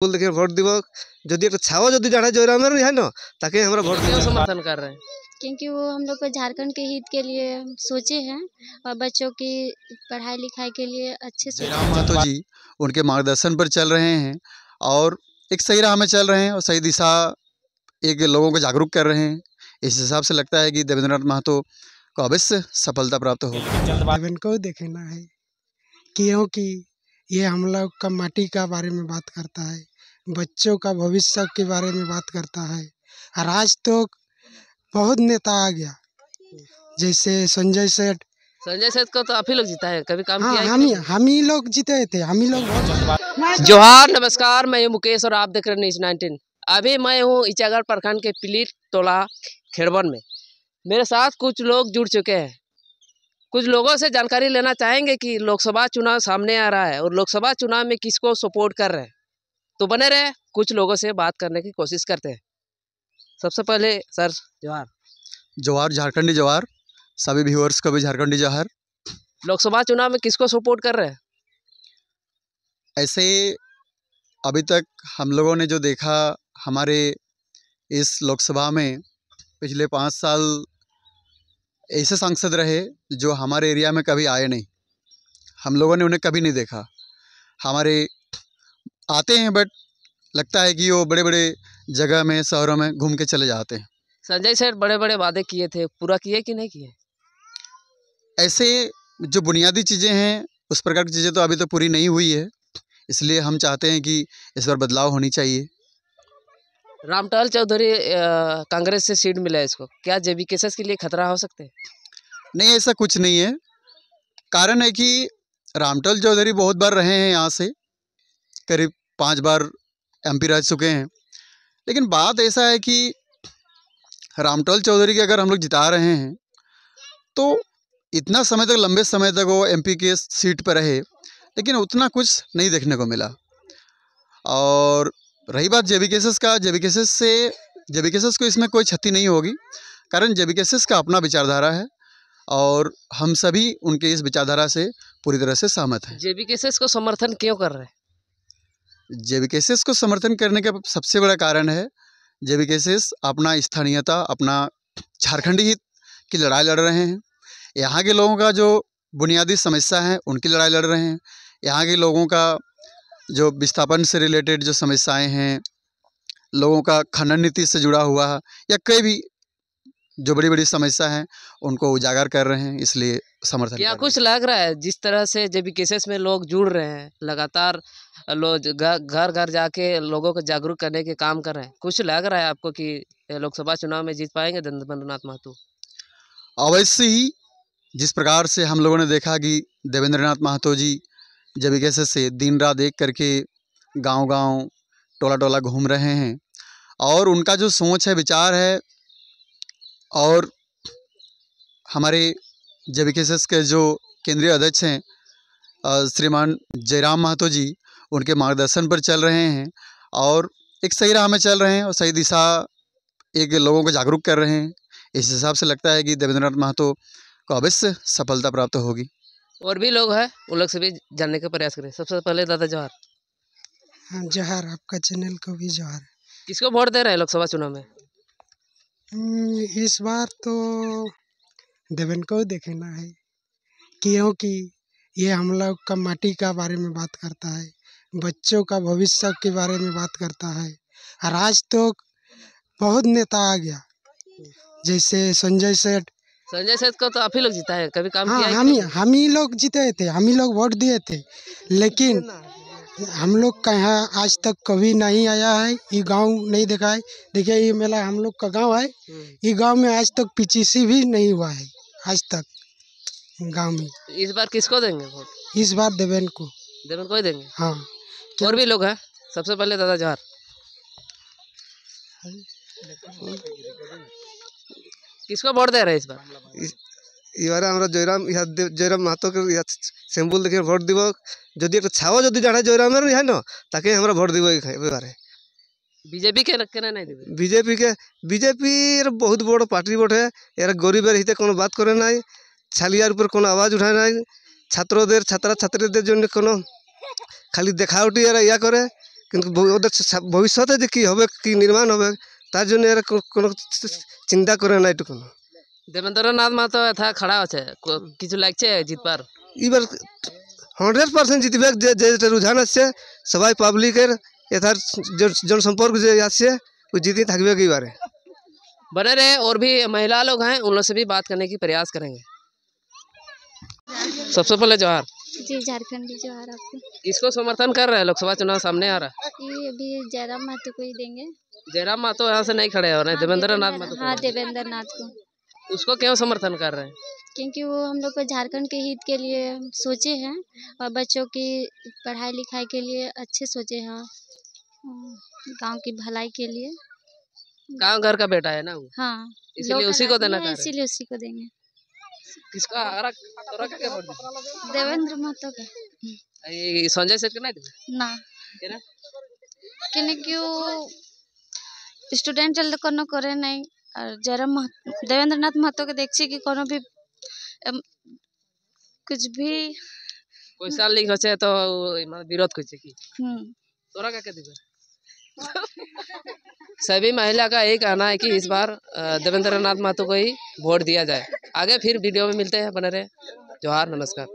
बोल देखिए भोट দিব যদি একটা ছাও যদি জানা জয়রামের है ना ताके हमरा भोट क्यों দিব समर्थन कर रहे हैं क्योंकि वो हम लोग को झारखंड के हित के लिए सोचे हैं और बच्चों की पढ़ाई लिखाई के लिए अच्छे से जयराम महतो जी उनके मार्गदर्शन पर चल रहे हैं और एक सही राह में चल रहे हैं और सही दिशा एक लोगों को जागरूक कर रहे हैं इस हिसाब से लगता है कि देवेंद्रनाथ महतो को अवश्य सफलता प्राप्त होगी देवेन को देखना है क्योंकि ये हम लोग का माटी का बारे में बात करता है बच्चों का भविष्य के बारे में बात करता है। और आज तो बहुत नेता आ गया। जैसे संजय सेठ। संजय सेठ को तो आप ही लोग जीता है। कभी काम हाँ किया हम ही हम ही लोग जीते थे। हम ही लोग जोहार नमस्कार मैं हूँ मुकेश और आप देख रहे हैं न्यूज़ नाइनटीन। अभी मैं हूँ इचागढ़ प्रखंड के पिलीट टोला खेड़बन में। मेरे साथ कुछ लोग जुड़ चुके हैं। कुछ लोगों से जानकारी लेना चाहेंगे कि लोकसभा चुनाव सामने आ रहा है और लोकसभा चुनाव में किसको सपोर्ट कर रहे हैं। तो बने रहे कुछ लोगों से बात करने की कोशिश करते हैं। सबसे पहले सर जवाहर। जवाहर झारखंडी जवाहर सभी व्यूअर्स को भी झारखंडी जवाहर। लोकसभा चुनाव में किसको सपोर्ट कर रहे हैं? ऐसे अभी तक हम लोगों ने जो देखा हमारे इस लोकसभा में पिछले पाँच साल ऐसे सांसद रहे जो हमारे एरिया में कभी आए नहीं। हम लोगों ने उन्हें कभी नहीं देखा। हमारे आते हैं बट लगता है कि वो बड़े बड़े जगह में शहरों में घूम के चले जाते हैं। संजय सर बड़े बड़े वादे किए थे पूरा किए कि नहीं किए? ऐसे जो बुनियादी चीज़ें हैं उस प्रकार की चीज़ें तो अभी तो पूरी नहीं हुई है इसलिए हम चाहते हैं कि इस बार बदलाव होनी चाहिए। रामटहल चौधरी कांग्रेस से सीट मिला है इसको। क्या जेबी केसेस के लिए खतरा हो सकते हैं? नहीं ऐसा कुछ नहीं है। कारण है कि रामटल चौधरी बहुत बार रहे हैं यहाँ से। करीब पाँच बार एमपी रह चुके हैं। लेकिन बात ऐसा है कि रामटोल चौधरी के अगर हम लोग जिता रहे हैं तो इतना समय तक, लंबे समय तक वो एमपी के सीट पर रहे, लेकिन उतना कुछ नहीं देखने को मिला। और रही बात जेबी केसेस का जेबी केसेस से जेबी केसेस को इसमें कोई क्षति नहीं होगी, कारण जेबी केसेस का अपना विचारधारा है, और हम सभी उनके इस विचारधारा से पूरी तरह से सहमत हैं। जेबी केसेस को समर्थन क्यों कर रहे हैं? जेबी केसेस को समर्थन करने का सबसे बड़ा कारण है जेबी केसेस अपना स्थानीयता, अपना झारखंडी हित की लड़ाई लड़ रहे हैं। यहाँ के लोगों का जो बुनियादी समस्या है, उनकी लड़ाई लड़ रहे हैं। यहाँ के लोगों का जो विस्थापन से रिलेटेड जो समस्याएँ हैं, लोगों का खनन नीति से जुड़ा हुआ या कई भी जो बड़ी बड़ी समस्या हैं उनको उजागर कर रहे हैं इसलिए समर्थन क्या कुछ लग रहा है? जिस तरह से जेबी केसेस में लोग जुड़ रहे हैं लगातार लोग घर घर जाके लोगों को जागरूक करने के काम कर रहे हैं कुछ लग रहा है आपको कि लोकसभा चुनाव में जीत पाएँगे देवेंद्रनाथ महतो? अवश्य ही जिस प्रकार से हम लोगों ने देखा कि देवेंद्रनाथ महतो जी जब कैसे से दिन रात एक करके गांव-गांव टोला-टोला घूम रहे हैं और उनका जो सोच है विचार है और हमारे केसेस के जो केंद्रीय अध्यक्ष हैं श्रीमान जयराम महतो जी उनके मार्गदर्शन पर चल रहे हैं और एक सही राह में चल रहे हैं और सही दिशा एक लोगों को जागरूक कर रहे हैं। इस हिसाब से लगता है कि देवेंद्रनाथ महतो को अवश्य सफलता प्राप्त होगी। और भी लोग हैं उन लोग से भी जानने का प्रयास करें। सबसे पहले दादा जवाहर। हाँ, जोहार आपका चैनल को भी जवाहर। किसको वोट दे रहे हैं लोकसभा चुनाव में? इस बार तो देवेन को देखना है क्योंकि ये हम लोग का माटी का बारे में बात करता है बच्चों का भविष्य के बारे में बात करता है और आज तो बहुत नेता आ गया जैसे संजय सेठ। संजय सेठ को तो आप ही लोग जीता है कभी काम हाँ किया हम ही हम ही लोग जीते थे हम ही लोग वोट दिए थे लेकिन हम लोग का यहाँ आज तक कभी नहीं आया है ये गाँव नहीं देखा है। देखिए ये मेला हम लोग का गाँव है। हम्म। ये गाँव में आज तक पीछे भी नहीं हुआ है आज तक गाँव में। इस बार किसको देंगे वोट? इस बार देवेन को। देवेंद्र को ही देंगे? हाँ। और भी लोग हैं? सबसे पहले दादा जवाहर किसको वोट दे रहे हैं इस बार? এবারে আমরা জয়রাম ইহা জয়রাম মাহাতোকে ইহা স্যাম্পল দেখে ভোট দিব। যদি একটা ছাও যদি জানে জয়রামের ইহা ন তাকে আমরা ভোট দিব এবারে। বিজেপিকে কেনা নাই দেবে? বিজেপিকে বিজেপির বহুত বড় পার্টি বটে। এরা গরিবের হিতে কোনো বাদ করে নাই ছালিয়ার উপর কোনো আওয়াজ উঠায় নাই। ছাত্রদের ছাত্রা ছাত্রীদের জন্য কোনো খালি দেখাওটি এরা ইয়া করে। কিন্তু ওদের ভবিষ্যতে যে কী হবে কী নির্মাণ হবে তার জন্য এরা কোনো চিন্তা করে না এটুকু দেবেন্দ্রনাথ মাতো এথা খাড়া আছে কো- কিছু লাগছে জিতবার এবার হান্ড্রেড পার্সেন্ট জিতবে যে যে যেটা রুঝান আসছে সবাই পাবলিকের এথার জন- জনসম্পর্ক যে আসছে ও জিতে থাকবে এবারে बने रहे और भी महिला लोग हैं उन लोग से भी बात करने की प्रयास करेंगे सबसे पहले जवाहर जी झारखंडी जवाहर आपको इसको समर्थन कर रहे हैं लोकसभा चुनाव सामने आ रहा ये अभी जयराम महतो को ही देंगे है जयराम मातो यहाँ से नहीं खड़े हो रहे हैं देवेंद्र नाथ मातो हाँ खड़े देवेंद्र नाथ को हैं। उसको क्यों समर्थन कर रहे हैं? क्योंकि वो हम लोग को झारखंड के हित के लिए सोचे हैं और बच्चों की पढ़ाई लिखाई के लिए अच्छे सोचे हैं गाँव की भलाई के लिए। गाँव घर का बेटा है ना वो? हाँ इसलिए उसी को देना है। इसीलिए उसी को देंगे। किसका क्या देवेंद्र महतो का। ये संजय सेठ के नहीं ना। क्योंकि वो स्टूडेंट कोनो करे नहीं। और जयराम मह देवेंद्र नाथ महतो के देखछी कि कोनो भी कुछ भी कोई साल लिख होचे तो मतलब विरोध कुछ की? हम्म। तोरा का क्या दिबे सभी महिला का यही कहना है कि इस बार देवेंद्र नाथ महतो को ही वोट दिया जाए। आगे फिर वीडियो में मिलते हैं बने रहे। जोहार नमस्कार।